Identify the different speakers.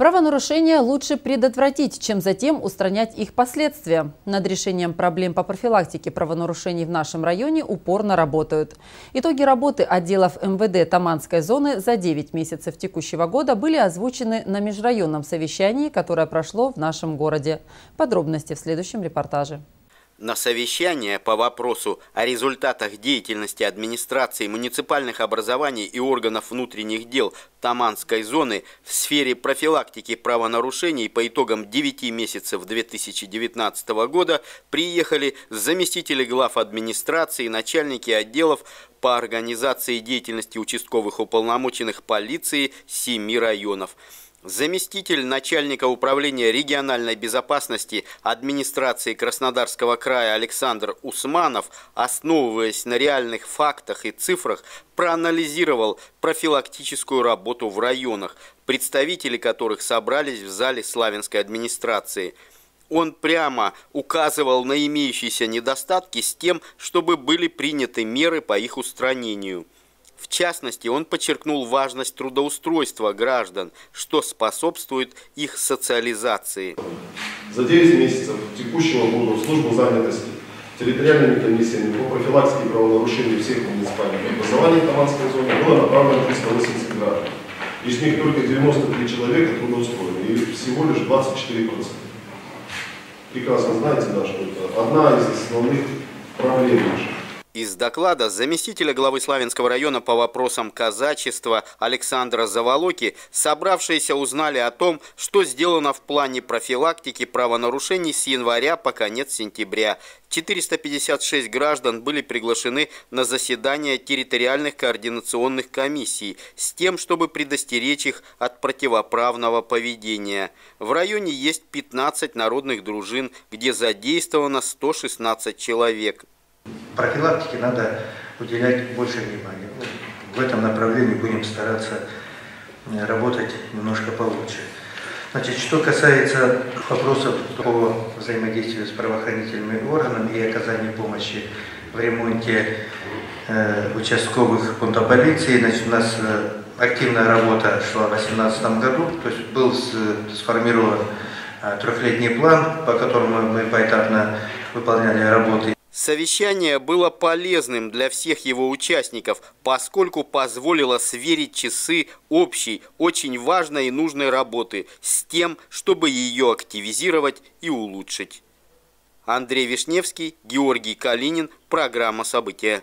Speaker 1: Правонарушения лучше предотвратить, чем затем устранять их последствия. Над решением проблем по профилактике правонарушений в нашем районе упорно работают. Итоги работы отделов МВД Таманской зоны за 9 месяцев текущего года были озвучены на межрайонном совещании, которое прошло в нашем городе. Подробности в следующем репортаже.
Speaker 2: На совещание по вопросу о результатах деятельности администрации муниципальных образований и органов внутренних дел Таманской зоны в сфере профилактики правонарушений по итогам 9 месяцев 2019 года приехали заместители глав администрации, начальники отделов по организации деятельности участковых уполномоченных полиции семи районов – Заместитель начальника управления региональной безопасности администрации Краснодарского края Александр Усманов, основываясь на реальных фактах и цифрах, проанализировал профилактическую работу в районах, представители которых собрались в зале Славянской администрации. Он прямо указывал на имеющиеся недостатки с тем, чтобы были приняты меры по их устранению. В частности, он подчеркнул важность трудоустройства граждан, что способствует их социализации.
Speaker 3: За 9 месяцев текущего года в службу занятости территориальными комиссиями по профилактике правонарушений всех муниципальных образований Таманской зоны было направлено 380 граждан. Из них только 93 человека трудоустроены, и всего лишь 24%. Прекрасно знаете, да, что это одна из основных проблем наших.
Speaker 2: Из доклада заместителя главы Славянского района по вопросам казачества Александра Заволоки собравшиеся узнали о том, что сделано в плане профилактики правонарушений с января по конец сентября. 456 граждан были приглашены на заседание территориальных координационных комиссий с тем, чтобы предостеречь их от противоправного поведения. В районе есть 15 народных дружин, где задействовано 116 человек
Speaker 4: профилактике надо уделять больше внимания. В этом направлении будем стараться э, работать немножко получше. Значит, что касается вопросов по взаимодействию с правоохранительными органами и оказанию помощи в ремонте э, участковых пунктов полиции, значит, у нас э, активная работа шла в 2018 году, то есть был сформирован э, трехлетний план, по которому мы поэтапно выполняли работы.
Speaker 2: Совещание было полезным для всех его участников, поскольку позволило сверить часы общей, очень важной и нужной работы с тем, чтобы ее активизировать и улучшить. Андрей Вишневский, Георгий Калинин, программа «События».